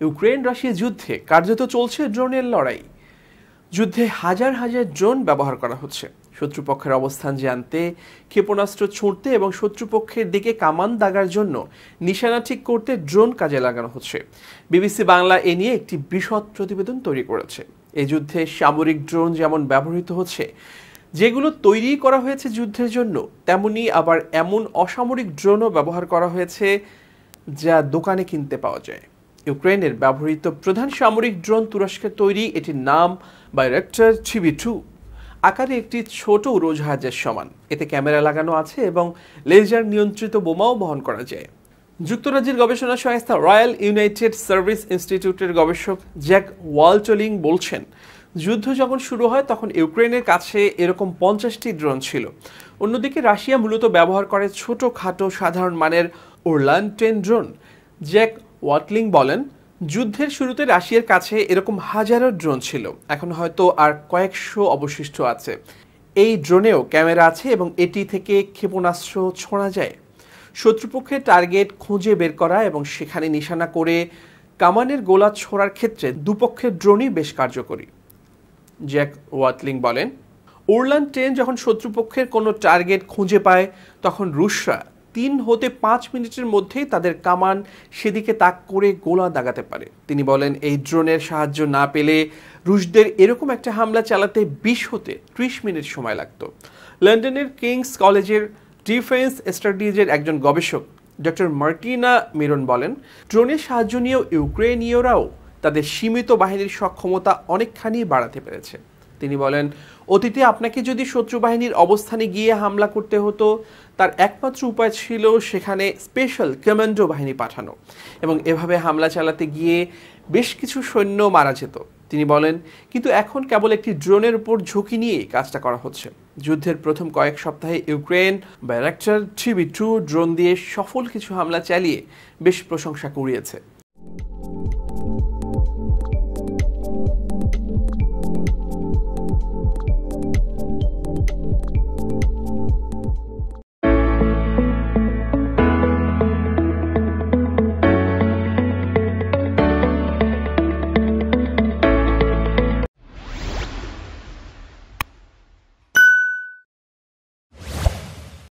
Ukraine Russia যুদ্ধে কার্যত চলছে ড্রোনের লড়াই। যুদ্ধে হাজার হাজার ড্রোন ব্যবহার করা হচ্ছে। শত্রুপক্ষের অবস্থান জানতে ক্ষেপণাস্ত্র ছুঁড়তে এবং শত্রুপক্ষের দিকে কামান দাগার জন্য নিশানা ঠিক করতে ড্রোন কাজে লাগানো হচ্ছে। বিবিসি বাংলা এ নিয়ে একটি বিশদ প্রতিবেদন তৈরি করেছে। এই যুদ্ধে সামরিক ড্রোন যেমন ব্যবহৃত হচ্ছে, যেগুলো তৈরি করা হয়েছে যুদ্ধের জন্য, তেমনি আবার এমন অসামরিক ড্রোনও ব্যবহার করা হয়েছে যা দোকানে কিনতে পাওয়া যায়। ইউক্রেনের ব্যবহৃত প্রধান সামরিক ড্রোন তুরস্কের তৈরি, এটির নাম বাইরেক্টর ছিবি টু আকারে একটি ছোট উড়োজাহাজের সমান। এতে ক্যামেরা লাগানো আছে এবং লেজার নিয়ন্ত্রিত বোমাও বহন করা যায়। যুক্তরাজ্যের গবেষণা সংস্থা রয়্যাল ইউনাইটেড সার্ভিস ইনস্টিটিউটের গবেষক জ্যাক ওয়ালটলিং বলছেন, যুদ্ধ যখন শুরু হয় তখন ইউক্রেনের কাছে এরকম পঞ্চাশটি ড্রোন ছিল। অন্যদিকে রাশিয়া মূলত ব্যবহার করে ছোট খাটো সাধারণ মানের Orlan ten drone. Jack Watling বলেন, যুদ্ধের শুরুতে রাশিয়ার কাছে এরকম হাজারো ড্রোন ছিল। এখন হয়তো আর কয়েকশো অবশিষ্ট আছে। এই ড্রোনেও ক্যামেরা আছে এবং এটি থেকে ক্ষেপণাস্ত্র ছোঁড়া যায়। শত্রুপক্ষের টার্গেট খুঁজে বের করা এবং সেখানে নিশানা করে কামানের গোলা ছোড়ার ক্ষেত্রে দুপক্ষের ড্রোনই বেশ কার্যকরী। জ্যাক ওয়াটলিং বলেন ওরলান ট্রেন যখন শত্রুপক্ষের কোনো টার্গেট খুঁজে পায়, তখন রুশরা তিন হতে পাঁচ মিনিটের মধ্যেই তাদের কামান সেদিকে তাক করে গোলা দাগাতে পারে। তিনি বলেন, এই ড্রোনের সাহায্য না পেলে রুশদের এরকম একটা হামলা চালাতে বিশ হতে ত্রিশ মিনিট সময় লাগতো। লন্ডনের কিংস কলেজের ডিফেন্স স্টাডিজের একজন গবেষক ডক্টর মার্টিনা মিরন বলেন, ড্রোনের সাহায্য নিয়েও ইউক্রেনীয়রাও তাদের সীমিত বাহিনীর সক্ষমতা অনেকখানি বাড়াতে পেরেছে। তিনি বলেন, অতীতে আপনাকে যদি শত্রু বাহিনীর অবস্থানে গিয়ে হামলা করতে হতো, তার একমাত্র উপায় ছিল সেখানে স্পেশাল কমান্ডো বাহিনী পাঠানো এবং এভাবে হামলা চালাতে গিয়ে বেশ কিছু সৈন্য মারা যেত। তিনি বলেন, কিন্তু এখন কেবল একটি ড্রোনের উপর ঝুঁকি নিয়ে কাজটা করা হচ্ছে। যুদ্ধের প্রথম কয়েক সপ্তাহে Ukraine Bayraktar TB two drone দিয়ে সফল কিছু হামলা চালিয়ে বেশ প্রশংসা কুড়িয়েছে।